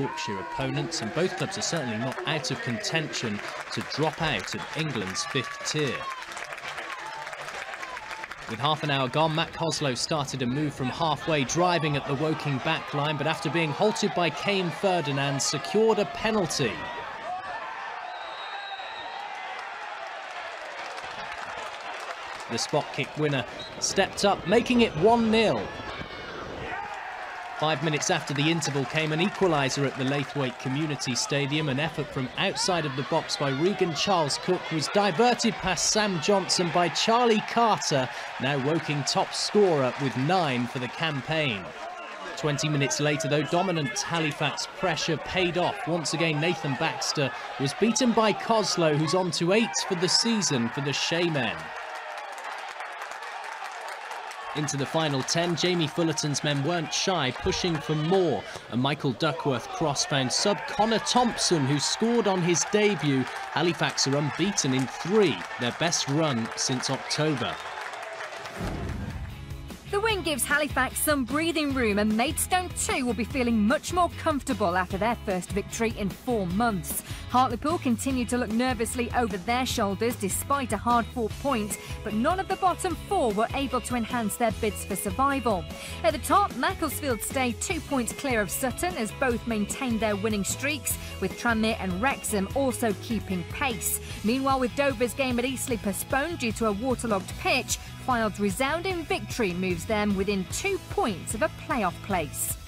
Yorkshire opponents, and both clubs are certainly not out of contention to drop out of England's fifth tier. With half an hour gone, Matt Kosylo started a move from halfway, driving at the Woking back line, but after being halted by Kane Ferdinand, secured a penalty. The spot kick winner stepped up, making it 1-0. Five minutes after the interval came an equaliser at the Laithwaite Community Stadium. An effort from outside of the box by Regan Charles Cook was diverted past Sam Johnson by Charlie Carter, now Woking top scorer with nine for the campaign. 20 minutes later, though, dominant Halifax pressure paid off. Once again, Nathan Baxter was beaten by Kosylo, who's on to eight for the season for the Shaymen. Into the final 10, Jamie Fullarton's men weren't shy, pushing for more. A Michael Duckworth cross found sub Connor Thompson, who scored on his debut. Halifax are unbeaten in three, their best run since October. The win gives Halifax some breathing room and Maidstone too will be feeling much more comfortable after their first victory in four months. Hartlepool continued to look nervously over their shoulders despite a hard-fought point, but none of the bottom four were able to enhance their bids for survival. At the top, Macclesfield stayed two points clear of Sutton as both maintained their winning streaks, with Tranmere and Wrexham also keeping pace. Meanwhile, with Dover's game at Eastleigh postponed due to a waterlogged pitch, Fylde's resounding victory moves them within two points of a playoff place.